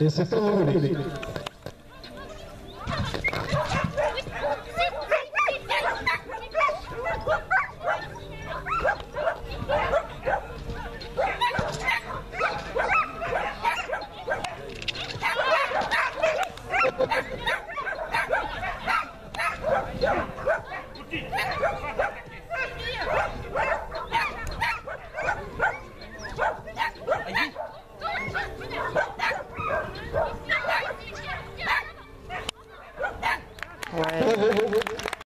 Esse é todo Right.